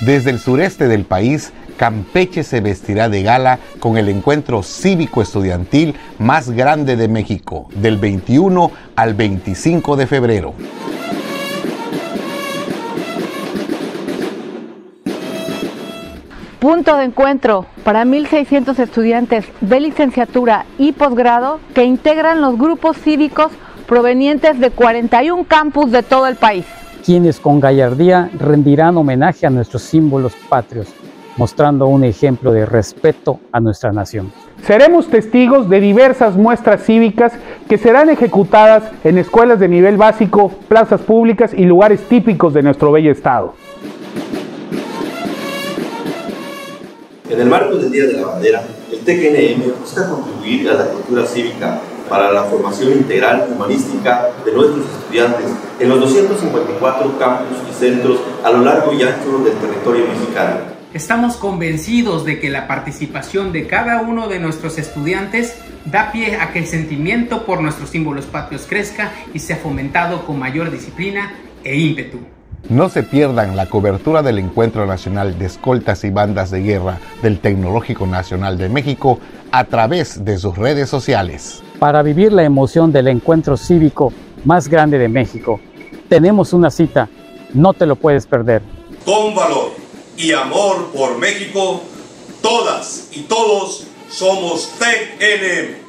Desde el sureste del país, Campeche se vestirá de gala con el encuentro cívico estudiantil más grande de México, del 21 al 25 de febrero. punto de encuentro para 1.600 estudiantes de licenciatura y posgrado que integran los grupos cívicos provenientes de 41 campus de todo el país. Quienes con gallardía rendirán homenaje a nuestros símbolos patrios, mostrando un ejemplo de respeto a nuestra nación. Seremos testigos de diversas muestras cívicas que serán ejecutadas en escuelas de nivel básico, plazas públicas y lugares típicos de nuestro bello estado. En el marco del Día de la Bandera, el TGNM busca contribuir a la cultura cívica para la formación integral humanística de nuestros estudiantes en los 254 campus y centros a lo largo y ancho del territorio mexicano. Estamos convencidos de que la participación de cada uno de nuestros estudiantes da pie a que el sentimiento por nuestros símbolos patrios crezca y sea fomentado con mayor disciplina e ímpetu. No se pierdan la cobertura del Encuentro Nacional de Escoltas y Bandas de Guerra del Tecnológico Nacional de México a través de sus redes sociales. Para vivir la emoción del encuentro cívico más grande de México, tenemos una cita, no te lo puedes perder. Con valor y amor por México, todas y todos somos TNM.